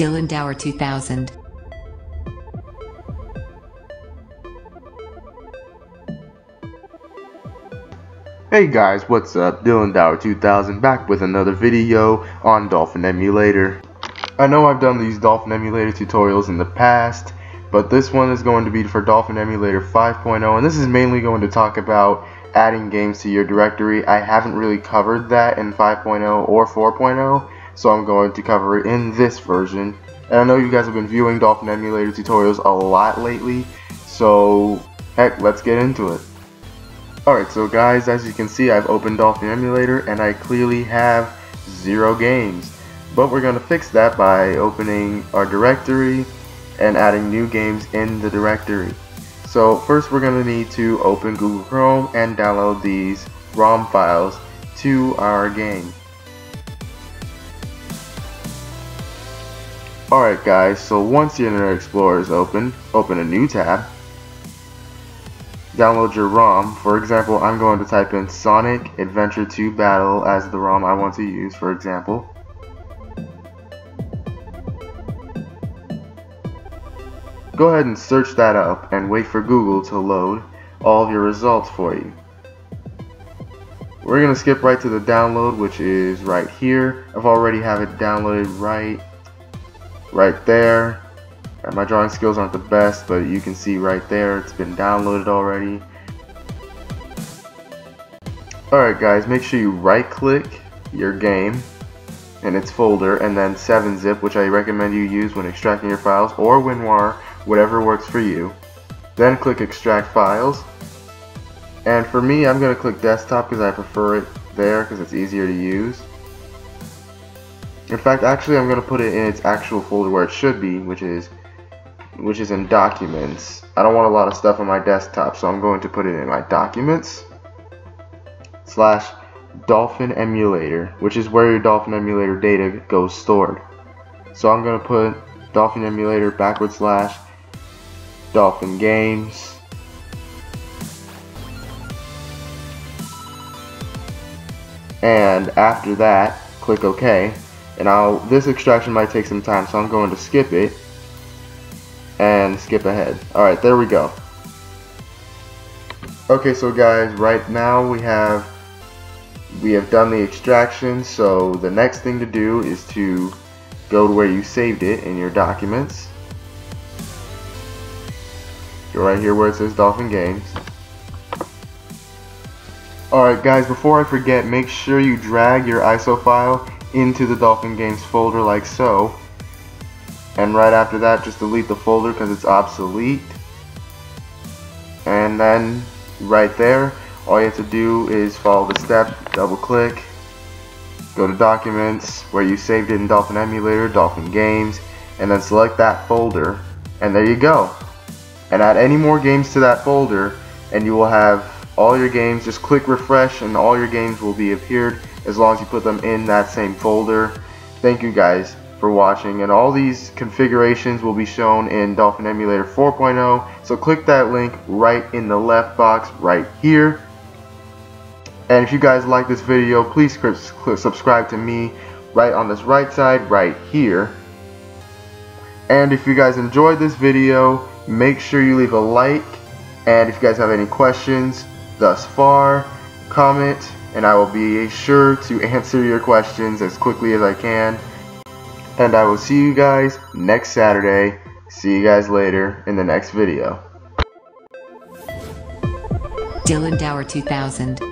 Dylan Dower 2000. Hey guys, what's up? Dylan Dower 2000 back with another video on Dolphin Emulator. I know I've done these Dolphin Emulator tutorials in the past, but this one is going to be for Dolphin Emulator 5.0 and this is mainly going to talk about adding games to your directory. I haven't really covered that in 5.0 or 4.0, so I'm going to cover it in this version. And I know you guys have been viewing Dolphin Emulator tutorials a lot lately, so heck, let's get into it. Alright, so guys, as you can see, I've opened Dolphin Emulator and I clearly have zero games. But we're going to fix that by opening our directory and adding new games in the directory. So first we're going to need to open Google Chrome and download these ROM files to our game. Alright guys, so once the Internet Explorer is open, open a new tab download your ROM. For example, I'm going to type in Sonic Adventure 2 Battle as the ROM I want to use, for example. Go ahead and search that up and wait for Google to load all of your results for you. We're going to skip right to the download, which is right here. I've already have it downloaded right, right there. My drawing skills aren't the best, but you can see right there, it's been downloaded already. Alright guys, make sure you right click your game in its folder and then 7-zip, which I recommend you use when extracting your files, or WinRAR, whatever works for you. Then click extract files. And for me, I'm going to click desktop because I prefer it there because it's easier to use. In fact, actually I'm going to put it in its actual folder where it should be, which is which is in documents. I don't want a lot of stuff on my desktop, so I'm going to put it in my documents slash dolphin emulator, which is where your dolphin emulator data goes stored. So I'm going to put dolphin emulator backward slash dolphin games and after that click OK and I'll this extraction might take some time so I'm going to skip it and skip ahead. Alright, there we go. Okay, so guys, right now we have we have done the extraction, so the next thing to do is to go to where you saved it in your documents. Go right here where it says Dolphin Games. Alright guys, before I forget, make sure you drag your ISO file into the Dolphin Games folder like so. And right after that just delete the folder because it's obsolete. And then right there all you have to do is follow the steps double click go to documents where you saved it in Dolphin Emulator Dolphin Games and then select that folder and there you go. And add any more games to that folder and you will have all your games. Just click refresh and all your games will be appeared as long as you put them in that same folder. Thank you guys for watching and all these configurations will be shown in Dolphin Emulator 4.0 so click that link right in the left box right here. And if you guys like this video please subscribe to me right on this right side right here. And if you guys enjoyed this video make sure you leave a like. And if you guys have any questions thus far comment and I will be sure to answer your questions as quickly as I can and I will see you guys next Saturday. See you guys later in the next video. Dylan Dower 2000